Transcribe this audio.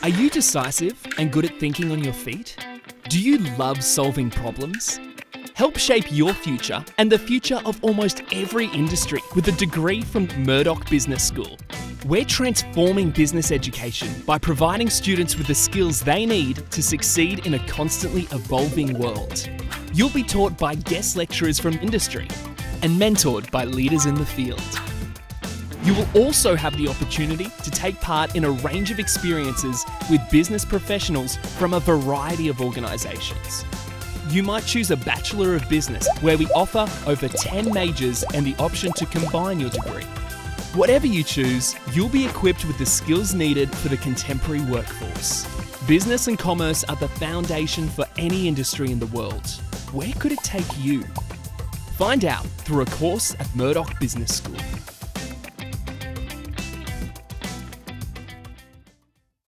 Are you decisive and good at thinking on your feet? Do you love solving problems? Help shape your future and the future of almost every industry with a degree from Murdoch Business School. We're transforming business education by providing students with the skills they need to succeed in a constantly evolving world. You'll be taught by guest lecturers from industry and mentored by leaders in the field. You will also have the opportunity to take part in a range of experiences with business professionals from a variety of organisations. You might choose a Bachelor of Business, where we offer over 10 majors and the option to combine your degree. Whatever you choose, you'll be equipped with the skills needed for the contemporary workforce. Business and commerce are the foundation for any industry in the world. Where could it take you? Find out through a course at Murdoch Business School.